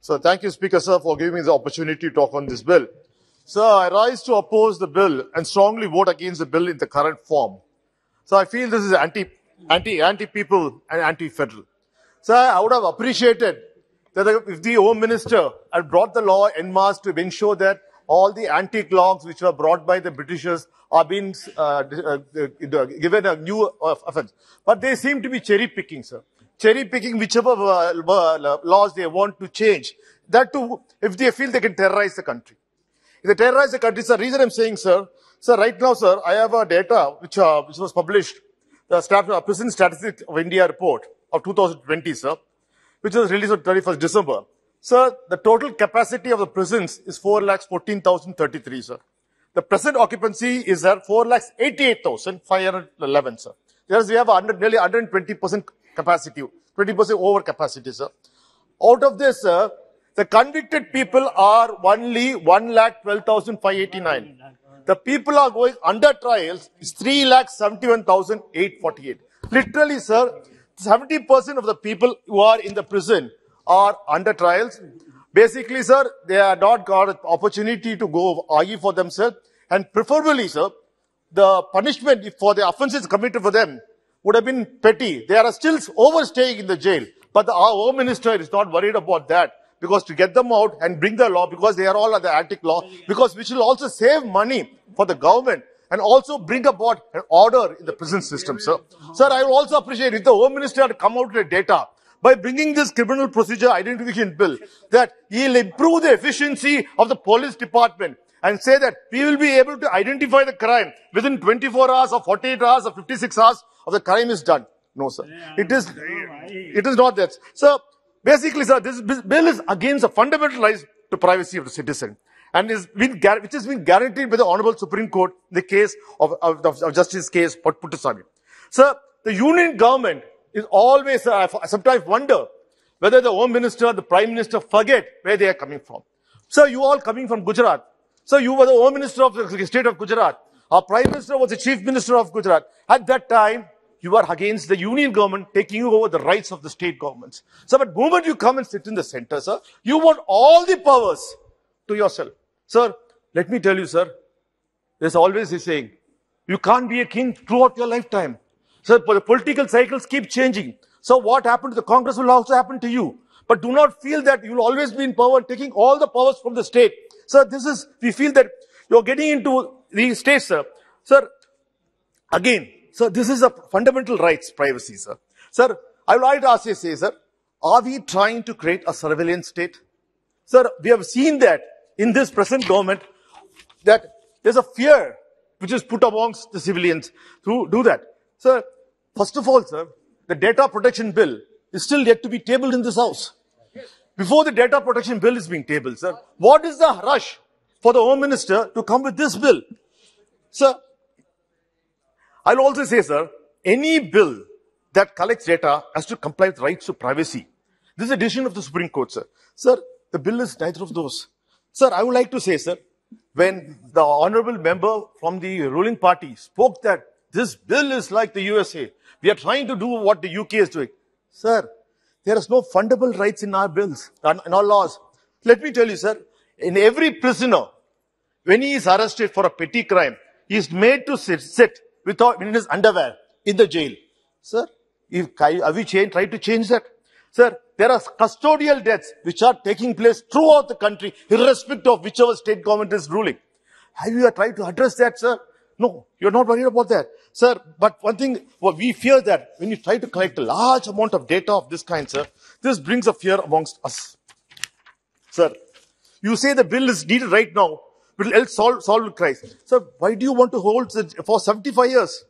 So thank you, Speaker, sir, for giving me the opportunity to talk on this bill. Sir, I rise to oppose the bill and strongly vote against the bill in the current form. So I feel this is anti, anti, anti-people and anti-federal. Sir, I would have appreciated that if the Home Minister had brought the law en masse to ensure that all the antique logs which were brought by the Britishers are being uh, uh, given a new uh, offense. But they seem to be cherry picking, sir. Cherry picking whichever laws they want to change. That too, if they feel they can terrorize the country. If they terrorize the country, the reason I'm saying, sir, sir, right now, sir, I have a data which, uh, which was published, the Staff, uh, Prison Statistics of India report of 2020, sir, which was released on 31st December. Sir, the total capacity of the prisons is 4 lakhs 14,033, sir. The present occupancy is at 4 lakhs 88,511, sir. Whereas we have 100, nearly 120% capacity, 20% over capacity, sir. Out of this, sir, the convicted people are only 1 lakh 12,589. The people are going under trials is 3 lakh 71,848. Literally, sir, 70% of the people who are in the prison are under trials. Basically, sir, they are not got an opportunity to go argue for themselves. And preferably, sir, the punishment for the offenses committed for them would have been petty. They are still overstaying in the jail. But the, our home minister is not worried about that because to get them out and bring the law because they are all under the antique law because which will also save money for the government and also bring about an order in the prison system, sir. Sir, I will also appreciate if the Home Minister had come out with data by bringing this criminal procedure identification bill that he'll improve the efficiency of the police department and say that we will be able to identify the crime within 24 hours or 48 hours or 56 hours of the crime is done. No, sir. It is, it is not that. So, basically, sir, this bill is against the fundamental rights to privacy of the citizen and is been, which has been guaranteed by the Honorable Supreme Court in the case of, of, of Justice K.S. Puttaswamy. Sir, the union government is always, uh, I sometimes wonder whether the Home Minister, the Prime Minister forget where they are coming from. Sir, you all coming from Gujarat. Sir, you were the Home Minister of the state of Gujarat. Our Prime Minister was the Chief Minister of Gujarat. At that time, you are against the union government taking over the rights of the state governments. So, but moment you come and sit in the center, sir, you want all the powers to yourself. Sir, let me tell you, sir, there's always a saying, you can't be a king throughout your lifetime. So the political cycles keep changing. So what happened to the Congress will also happen to you. But do not feel that you'll always be in power, taking all the powers from the state. Sir, this is, we feel that you're getting into the state, sir. Sir, again, sir, this is a fundamental rights, privacy, sir. Sir, I would like to ask you, say, sir, are we trying to create a surveillance state? Sir, we have seen that in this present government that there's a fear which is put amongst the civilians to do that. Sir, first of all, sir, the data protection bill is still yet to be tabled in this house. Before the data protection bill is being tabled, sir, what is the rush for the home minister to come with this bill? Sir, I'll also say, sir, any bill that collects data has to comply with rights to privacy. This is a decision of the Supreme Court, sir. Sir, the bill is neither of those. Sir, I would like to say, sir, when the honorable member from the ruling party spoke that this bill is like the USA, we are trying to do what the UK is doing. Sir, there is no fundamental rights in our bills, in our laws. Let me tell you, sir, in every prisoner, when he is arrested for a petty crime, he is made to sit, sit without in his underwear in the jail. Sir, if, have we change, tried to change that? Sir, there are custodial deaths which are taking place throughout the country, irrespective of whichever state government is ruling. Have you tried to address that, sir? No, you're not worried about that. Sir, but one thing, well, we fear that when you try to collect a large amount of data of this kind, sir, this brings a fear amongst us. Sir, you say the bill is needed right now, will help solve, solve the crisis. Sir, why do you want to hold for 75 years?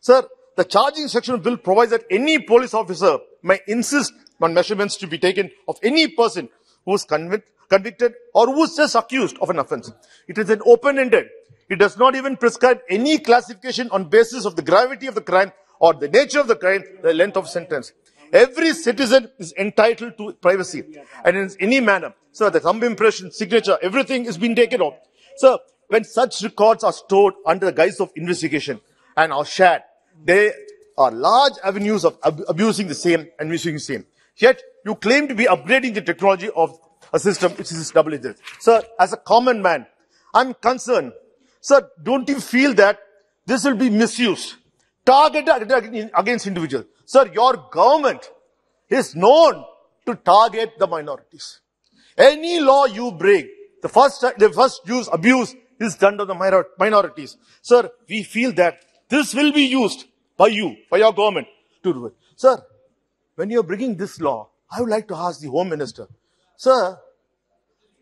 Sir, the charging section bill provides that any police officer may insist on measurements to be taken of any person who is convict, convicted or who is just accused of an offense. It is an open-ended. It does not even prescribe any classification on basis of the gravity of the crime or the nature of the crime, the length of sentence. Every citizen is entitled to privacy and in any manner. So the thumb impression, signature, everything is being taken off. So when such records are stored under the guise of investigation and are shared, they are large avenues of ab abusing the same and misusing the same. Yet, you claim to be upgrading the technology of a system which is this. Sir, as a common man, I'm concerned. Sir, don't you feel that this will be misused? Targeted against individuals. Sir, your government is known to target the minorities. Any law you break, the first, the first use, abuse is done to the minor, minorities. Sir, we feel that this will be used by you, by your government to do it. Sir, when you're bringing this law, I would like to ask the Home Minister, Sir,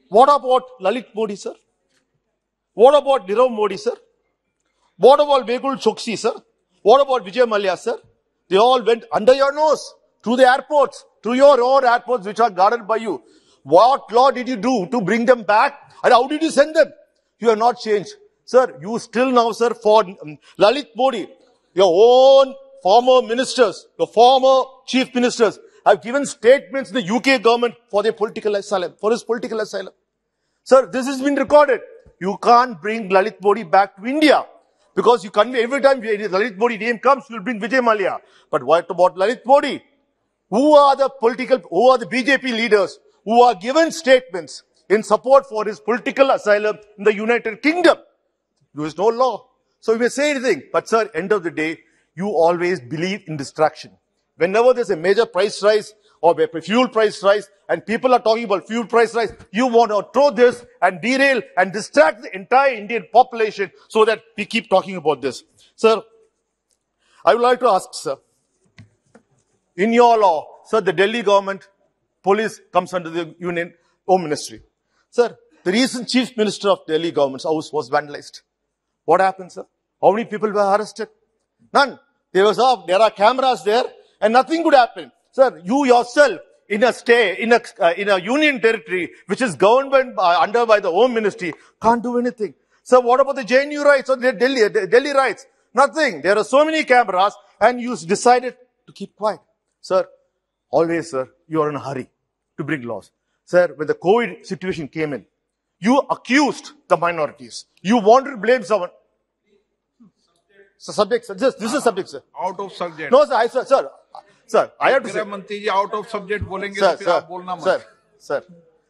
what about Lalit Modi, sir? What about Nirav Modi, sir? What about Mehul Choksi, sir? What about Vijay Mallya, sir? They all went under your nose, through the airports, through your own airports which are guarded by you. What law did you do to bring them back? And how did you send them? You have not changed. Sir, you still now, sir, for um, Lalit Modi, your own former ministers, your former chief ministers have given statements to the UK government for their political asylum, for his political asylum. Sir, this has been recorded. You can't bring Lalit Modi back to India. Because you convey every time Lalit Modi name comes, you'll bring Vijay Mallya. But what about Lalit Modi? Who are the political, who are the BJP leaders who are given statements in support for his political asylum in the United Kingdom? There is no law. So you may say anything, but sir, end of the day, you always believe in distraction. Whenever there's a major price rise or a fuel price rise and people are talking about fuel price rise, you want to throw this and derail and distract the entire Indian population so that we keep talking about this. Sir, I would like to ask, sir, in your law, sir, the Delhi government, police comes under the Union Home Ministry. Sir, the recent chief minister of Delhi government's house was vandalized. What happened, sir? How many people were arrested? None. There was off. There are cameras there and nothing could happen. Sir, you yourself in a state, in a, uh, in a union territory, which is governed by, under by the home ministry, can't do anything. Sir, what about the JNU rights or the Delhi, uh, Delhi rights? Nothing. There are so many cameras and you decided to keep quiet. Sir, always, sir, you are in a hurry to bring laws. Sir, when the COVID situation came in, you accused the minorities. You wanted to blame someone. Subject. Subject, sir. This, this is subject, sir. Out of subject. No, sir. I, sir, sir sir, I have to say. Out of subject bolenge sir, sir. Sir, sir,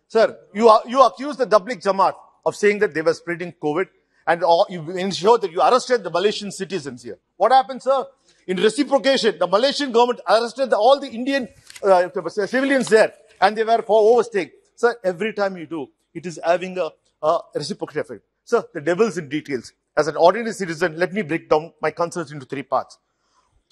sir, you are, you accuse the Tabligh Jamaat of saying that they were spreading COVID and all, you ensured that you arrested the Malaysian citizens here. What happened, sir? In reciprocation, the Malaysian government arrested the, all the Indian uh, civilians there and they were for overstaying. Sir, every time you do, it is having a, a reciprocal effect. Sir, the devil's in details. As an ordinary citizen, let me break down my concerns into three parts.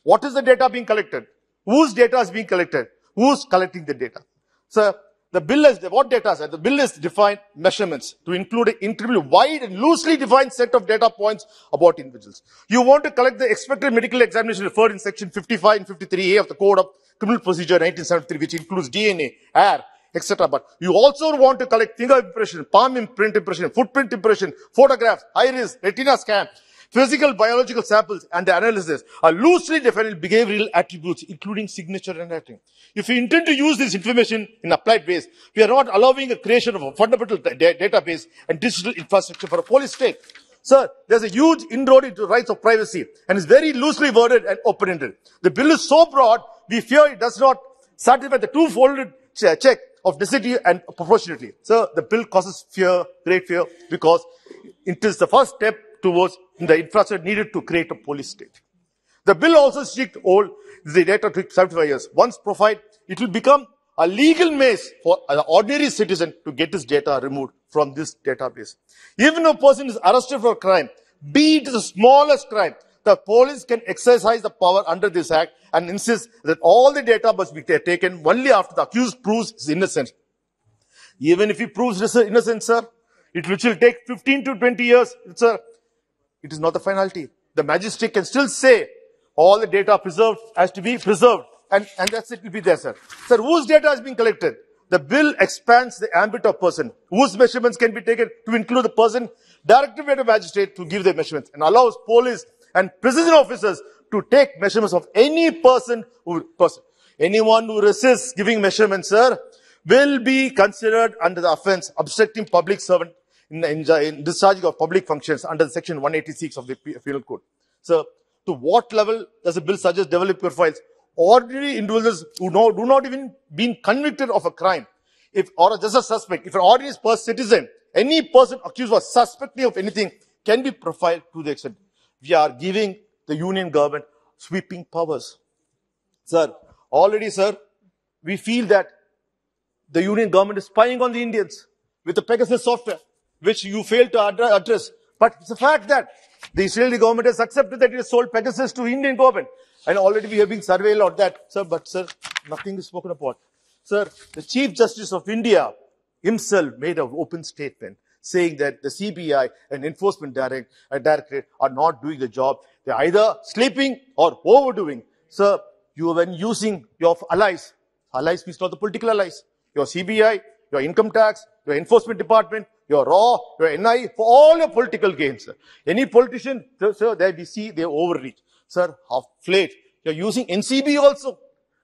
What is the data being collected? Whose data is being collected? Who's collecting the data? So the bill is, what data is The bill is defined measurements to include an incredibly wide and loosely defined set of data points about individuals. You want to collect the expected medical examination referred in section 55 and 53A of the Code of Criminal Procedure 1973, which includes DNA, hair, etc. But you also want to collect finger impression, palm imprint impression, footprint impression, photographs, iris, retina scan, physical biological samples and the analysis are loosely defined behavioral attributes, including signature and writing. If we intend to use this information in applied ways, we are not allowing a creation of a fundamental da- database and digital infrastructure for a police state. Sir, there's a huge inroad into rights of privacy and is very loosely worded and open-ended. The bill is so broad, we fear it does not satisfy the two-folded che- check of necessity and proportionality. So the bill causes fear, great fear, because it is the first step towards the infrastructure needed to create a police state. The bill also seeks hold the data to 75 years. Once profiled, it will become a legal maze for an ordinary citizen to get his data removed from this database. Even if a person is arrested for a crime, be it the smallest crime, the police can exercise the power under this act and insist that all the data must be taken only after the accused proves his innocence. Even if he proves his innocence, sir, it will take 15 to 20 years, sir, it is not the finality. The magistrate can still say all the data preserved has to be preserved. And, and that's it will be there, sir. Sir, whose data is being collected? The bill expands the ambit of person. Whose measurements can be taken to include the person by the magistrate to give the measurements and allows police and prison officers to take measurements of any person who, person. Anyone who resists giving measurements, sir, will be considered under the offense obstructing public servant in, in, in discharging of public functions under section 186 of the penal code. So, to what level does the bill suggest develop profiles? Ordinary individuals who know, do not even been convicted of a crime. if, or just a suspect, if an ordinary citizen, any person accused or suspected of anything can be profiled to the extent we are giving the union government sweeping powers. Sir, already, sir, we feel that the union government is spying on the Indians with the Pegasus software, which you failed to address. But a fact that the Israeli government has accepted that it has sold Pegasus to Indian government. And already we have been surveilled on that. Sir, but sir, nothing is spoken about. Sir, the Chief Justice of India himself made an open statement saying that the CBI and Enforcement Direct, uh, Directorate are not doing the job. They're either sleeping or overdoing. Sir, you have been using your allies. Allies means not the political allies. Your CBI, your income tax, your enforcement department, your RAW, your NI, for all your political gains. Any politician, sir, there we see they overreach. Sir, half late. You're using NCB also.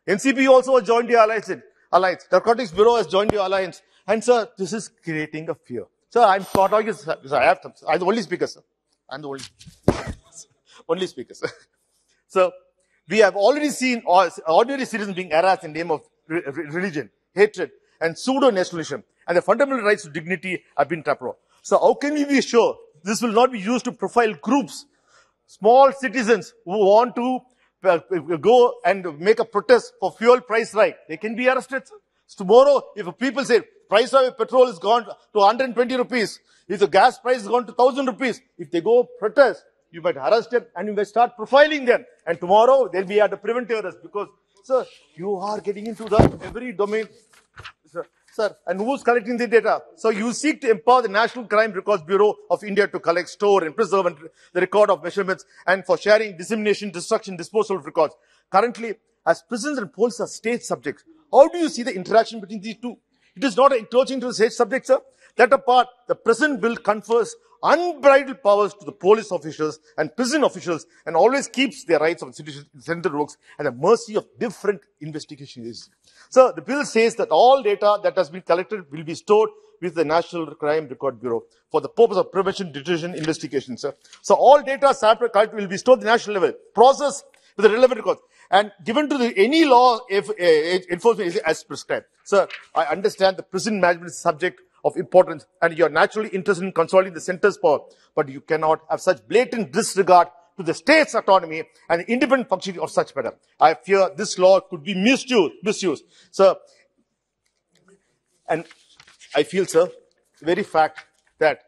NCB also has joined the alliance. alliance. Narcotics Bureau has joined the alliance. And sir, this is creating a fear. Sir, I'm not talking, sir, I have to, I'm the only speaker, sir. I'm the only, only speaker, sir. So, we have already seen ordinary citizens being harassed in the name of religion, hatred, and pseudo-nationalism. And the fundamental rights to dignity have been trampled. So how can we be sure this will not be used to profile groups, small citizens who want to uh, go and make a protest for fuel price rise? They can be arrested. Tomorrow, if people say price of petrol is gone to 120 rupees, if the gas price is gone to 1000 rupees, if they go protest, you might arrest them and you might start profiling them. And tomorrow they'll be at a preventive arrest because, sir, you are getting into the every domain. Sir, and who's collecting the data? So you seek to empower the National Crime Records Bureau of India to collect, store, and preserve the record of measurements and for sharing, dissemination, destruction, disposal of records. Currently, as prisons and polls are state subjects, how do you see the interaction between these two? It is not encroaching to the state subject, sir. That apart, the present bill confers unbridled powers to the police officials and prison officials and always keeps their rights of center works at the mercy of different investigations. So the bill says that all data that has been collected will be stored with the National Crime Record Bureau for the purpose of prevention, detection, investigation, sir. So all data sample will be stored at the national level, processed with the relevant records and given to the, any law if, uh, enforcement as prescribed. Sir, I understand the prison management is subject of importance and you're naturally interested in consolidating the center's power, but you cannot have such blatant disregard to the state's autonomy and the independent functioning of such matter. I fear this law could be misused, misused. Sir, and I feel, sir, the very fact that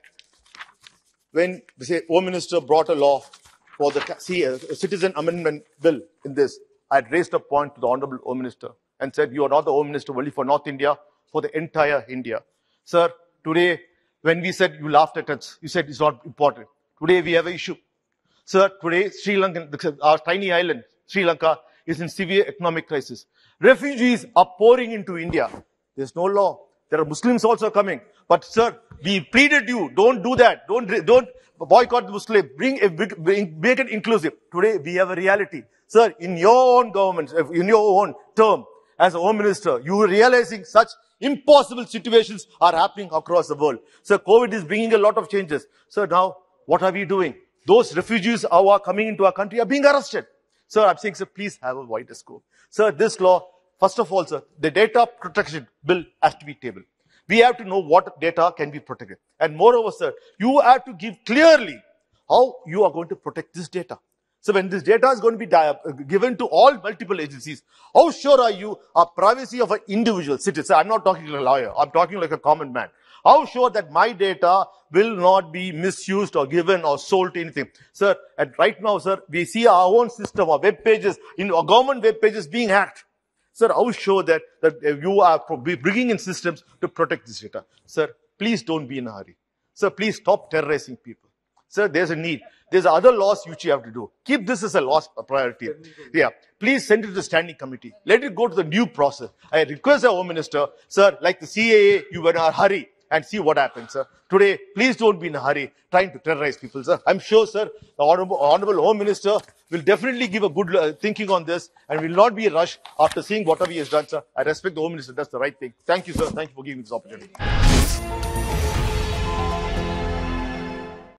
when, say, Home Minister brought a law for the a uh, citizen amendment bill in this, I had raised a point to the Honorable Home Minister and said, you are not the Home Minister only for North India, for the entire India. Sir, today, when we said you laughed at us, you said it's not important. Today we have an issue. Sir, today Sri Lanka, our tiny island, Sri Lanka, is in severe economic crisis. Refugees are pouring into India. There's no law. There are Muslims also coming. But sir, we pleaded you, don't do that. Don't, don't boycott the Muslim. Bring, a, bring, make it inclusive. Today we have a reality. Sir, in your own government, in your own term, as a home minister, you are realizing such impossible situations are happening across the world. So COVID is bringing a lot of changes. So now, what are we doing? Those refugees who are coming into our country are being arrested. Sir, I'm saying, sir, please have a wider scope. Sir, this law, first of all, sir, the data protection bill has to be tabled. We have to know what data can be protected. And moreover, sir, you have to give clearly how you are going to protect this data. So when this data is going to be uh, given to all multiple agencies, how sure are you of privacy of an individual citizen? I'm not talking like a lawyer. I'm talking like a common man. How sure that my data will not be misused or given or sold to anything? Sir, and right now, sir, we see our own system, our web pages, in our government web pages being hacked. Sir, how sure that, that uh, you are bringing in systems to protect this data? Sir, please don't be in a hurry. Sir, please stop terrorizing people. Sir, there's a need. There's other laws which you have to do. Keep this as a law priority. Yeah. Please send it to the standing committee. Let it go to the new process. I request the Home Minister, sir, like the CAA, you were in a hurry and see what happens, sir. Today, please don't be in a hurry trying to terrorize people, sir. I'm sure, sir, the Honorable, Honorable Home Minister will definitely give a good uh, thinking on this and will not be a rush after seeing whatever he has done, sir. I respect the Home Minister. That's the right thing. Thank you, sir. Thank you for giving me this opportunity.